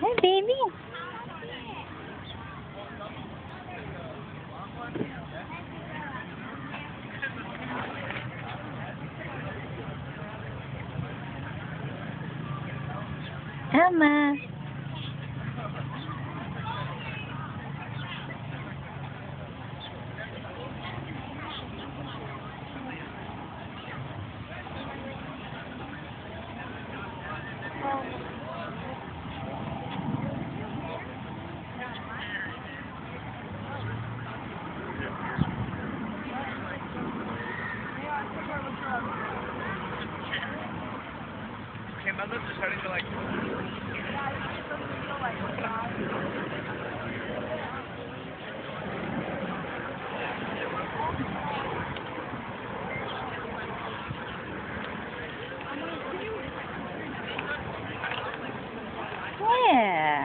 Hey, baby. Emma. Lips are starting to like. Yeah.